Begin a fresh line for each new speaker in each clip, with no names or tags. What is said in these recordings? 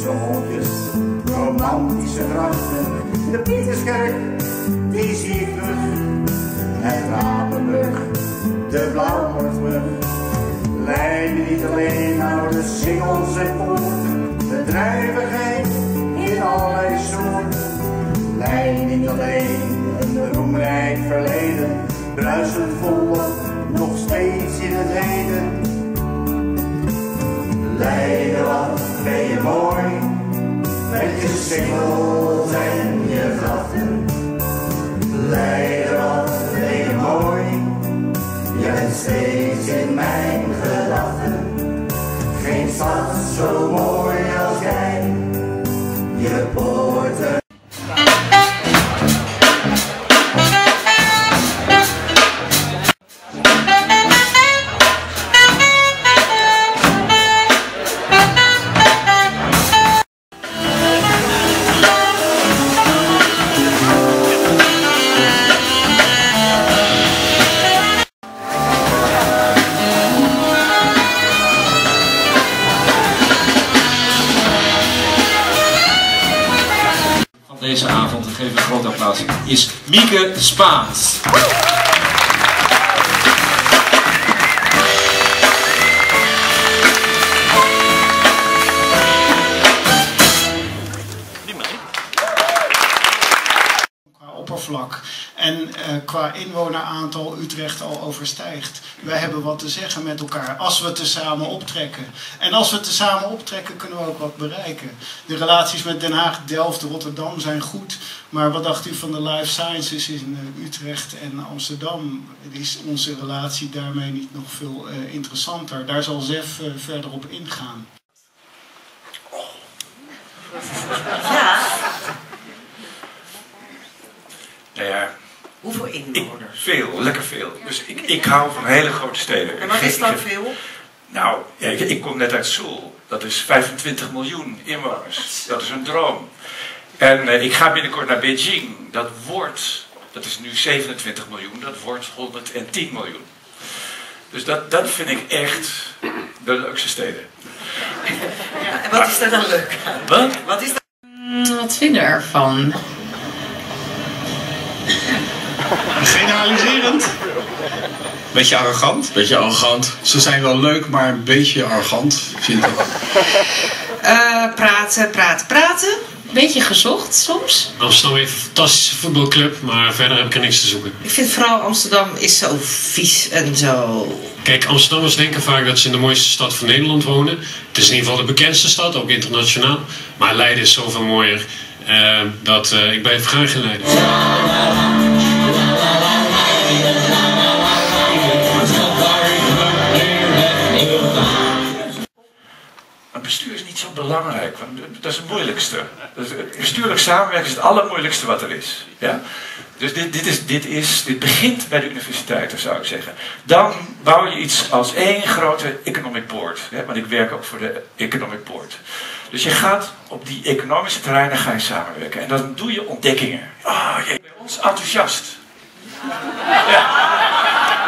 schooltjes, romantische grachten. De Pieterskerk, die zie ik. Het Rapenbrug, de Blauwmarktbrug. Leiden niet alleen oude singels en poorten, bedrijvigheid in allerlei soorten. Leiden niet alleen een roemrijk verleden, bruisend volop nog steeds in het heden. Leiden, mooi, met je singels en je. Leiden, wat ben je mooi, je bent steeds in mijn gedachten. Geen stad zo mooi
applaus, is Mieke Spaans.
Qua inwoneraantal Utrecht al overstijgt. Wij hebben wat te zeggen met elkaar als we tezamen optrekken. En als we tezamen optrekken kunnen we ook wat bereiken. De relaties met Den Haag, Delft, Rotterdam zijn goed. Maar wat dacht u van de life sciences in eh, Utrecht en Amsterdam? Is onze relatie daarmee niet nog veel eh, interessanter? Daar zal Zef eh, verder op ingaan.
Nou ja,
Hoeveel
ik,
inwoners?
veel, lekker veel. Dus ik, ik hou van hele grote steden.
En wat is dan veel?
Nou, ja, ik, ik kom net uit Soel. Dat is 25 miljoen inwoners. Dat is een droom. En eh, ik ga binnenkort naar Beijing. Dat wordt, dat is nu 27 miljoen, dat wordt 110 miljoen. Dus dat, dat vind ik echt de leukste steden.
Ja, en wat is daar dan leuk aan?
Wat?
Wat is daar
Mm, Wat vinden we ervan?
Generaliserend. Beetje arrogant. Beetje arrogant. Ze zijn wel leuk, maar een beetje arrogant, vind ik.
Eh, praten, praten, praten?
Beetje gezocht soms.
Amsterdam heeft een fantastische voetbalclub, maar verder heb ik er niks te zoeken.
Ik vind vooral Amsterdam is zo vies en zo...
Kijk, Amsterdammers denken vaak dat ze in de mooiste stad van Nederland wonen. Het is in ieder geval de bekendste stad, ook internationaal. Maar Leiden is zoveel mooier eh, dat eh, ik blijf graag in Leiden.
Dat is het moeilijkste. Bestuurlijk samenwerken is het allermoeilijkste wat er is. Ja? Dus dit, dit, is, dit, is, dit begint bij de universiteiten, zou ik zeggen. Dan bouw je iets als één grote economic board. Hè? Want ik werk ook voor de economic board. Dus je gaat op die economische terreinen ga je samenwerken. En dan doe je ontdekkingen. Ah, je bent bij ons enthousiast. Ja.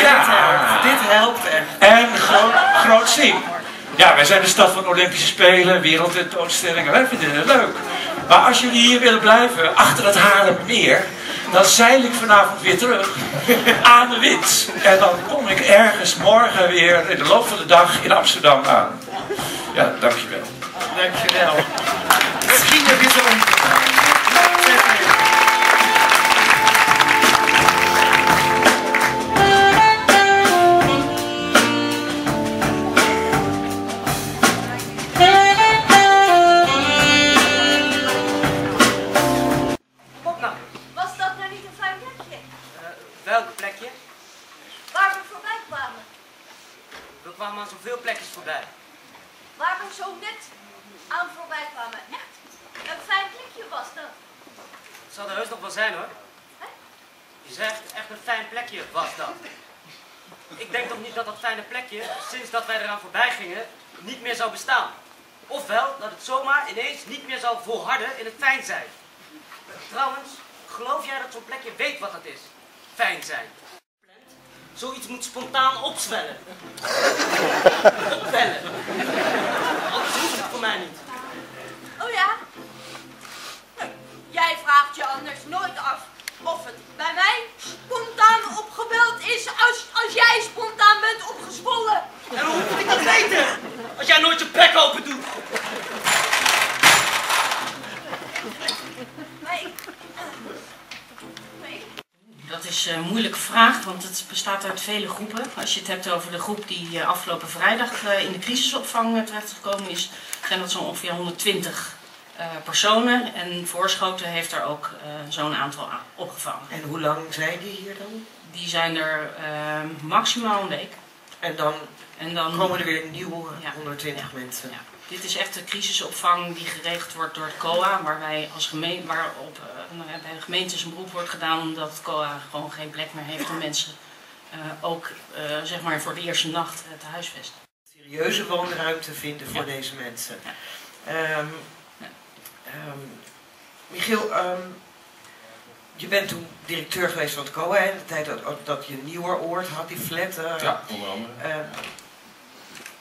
Ja.
Dit helpt echt.
En groot, groot zien. Ja, wij zijn de stad van Olympische Spelen, wereldtentoonstellingen. Wij vinden het leuk. Maar als jullie hier willen blijven, achter het Haarlemmermeer, dan zeil ik vanavond weer terug aan de wind. En dan kom ik ergens morgen weer in de loop van de dag in Amsterdam aan. Ja, dankjewel.
Dankjewel. Misschien heb je zo'n...
aan voorbij
kwamen. Echt een fijn plekje was dat.
Het zal er heus nog wel zijn hoor. Je zegt echt een fijn plekje was dat. Ik denk toch niet dat dat fijne plekje, sinds dat wij eraan voorbij gingen, niet meer zou bestaan. Ofwel dat het zomaar ineens niet meer zou volharden in het fijn zijn. Trouwens, geloof jij dat zo'n plekje weet wat dat is? Fijn zijn. Zoiets moet spontaan opzwellen. Opwellen. Oh, anders hoeft het voor mij niet.
Oh ja? Nou, jij vraagt je anders nooit af of het bij mij spontaan opgebeld is als, als jij spontaan bent opgezwollen.
Het bestaat uit vele groepen. Als je het hebt over de groep die eh, afgelopen vrijdag eh, in de crisisopvang eh, terechtgekomen is, zijn dat zo'n ongeveer 120 eh, personen. En Voorschoten heeft er ook zo'n aantal aan- opgevangen.
En hoe lang zijn die hier dan?
Die zijn er maximaal een week.
En dan
En dan
komen er weer nieuwe
Ja.
120 mensen.
Ja. Dit is echt de crisisopvang die geregeld wordt door het COA, waar wij als gemeente, waarop eh, nou bij de gemeentes een beroep wordt gedaan omdat het COA gewoon geen plek meer heeft om mensen eh, ook eh, zeg maar voor de eerste nacht te huisvesten.
Serieuze woonruimte vinden voor
Ja.
deze mensen.
Ja.
Ehm,
Ja.
ehm, Michiel, ehm, je bent toen directeur geweest van het COA in de tijd dat, dat je nieuwer oord had, die flat.
Ja, onder andere.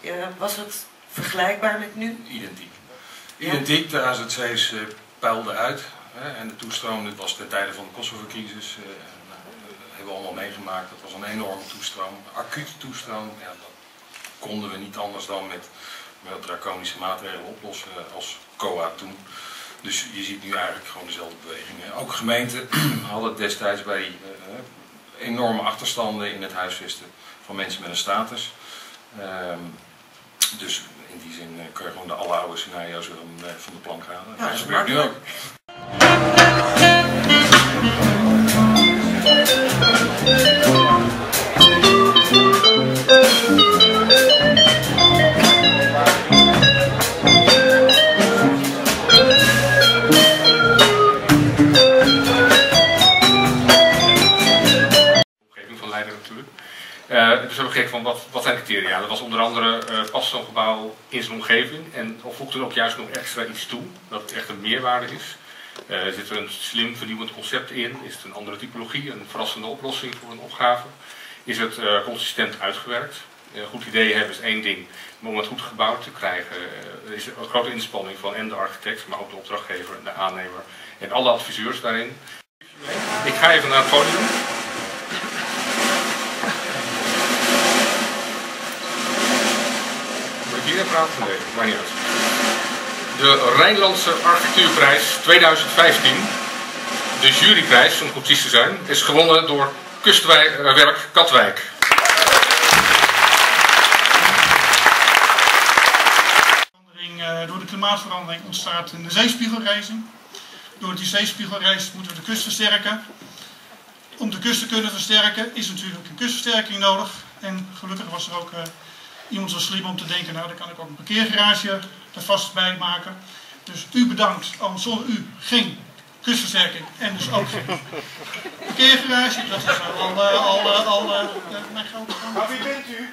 ja, was het vergelijkbaar met nu?
Identiek. Identiek, de AZC's eh, peilden uit. En de toestroom, dit was ten tijde van de Kosovo-crisis, eh, dat hebben we allemaal meegemaakt. Dat was een enorme toestroom, acute toestroom. Ja, dat konden we niet anders dan met, met draconische maatregelen oplossen als COA toen. Dus je ziet nu eigenlijk gewoon dezelfde bewegingen. Ook gemeenten hadden destijds bij eh, enorme achterstanden in het huisvesten van mensen met een status. Ehm, dus in die zin eh, kun je gewoon de alleroude scenario's weer van, van de plank halen.
Ja,
dat
dat is
gebeurt nu ook.
Was onder andere eh past zo'n gebouw in zijn omgeving en voegt er ook juist nog extra iets toe, dat het echt een meerwaarde is. Eh, zit er een slim vernieuwend concept in? Is het een andere typologie, een verrassende oplossing voor een opgave? Is het eh, consistent uitgewerkt? Een goed idee hebben is één ding, maar om het goed gebouwd te krijgen is een grote inspanning van en de architect, maar ook de opdrachtgever en de aannemer en alle adviseurs daarin. Ik ga even naar het podium. Moet ik hier praten? Nee, maakt niet. De Rijnlandse Architectuurprijs 2015, de juryprijs om precies te zijn, is gewonnen door Kustwerk Katwijk.
Eh, door de klimaatverandering ontstaat een zeespiegelrijzing. Door die zeespiegelrijzing moeten we de kust versterken. Om de kust te kunnen versterken is natuurlijk een kustversterking nodig. En gelukkig was er ook eh, iemand zo slim om te denken, nou dan kan ik ook een parkeergarage er vast bij maken. Dus u bedankt, want zonder u geen kustversterking en dus ook geen parkeergarage. Dat is nou al, eh, al, eh, al eh, mijn grote
Maar wie bent u?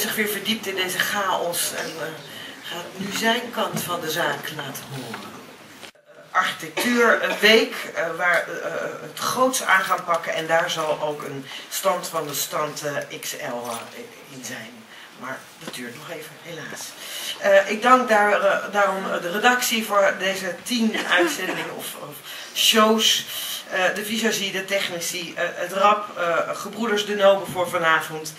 Zich weer verdiept in deze chaos en eh, gaat nu zijn kant van de zaak laten horen. Architectuur een week eh, waar eh, het groots aan gaan pakken en daar zal ook een stand van de stand XL in zijn. Maar dat duurt nog even, helaas. Eh, ik dank daar, eh, daarom eh, de redactie voor deze tien uitzendingen of, of shows. De visagie, de technici, het RAP, Gebroeders de Nobe voor vanavond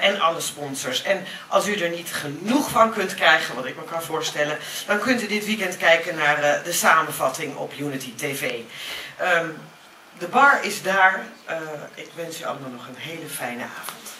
en alle sponsors. En als u er niet genoeg van kunt krijgen, wat ik me kan voorstellen, dan kunt u dit weekend kijken naar de samenvatting op Unity TV. Ehm, de bar is daar. Ik wens u allemaal nog een hele fijne avond.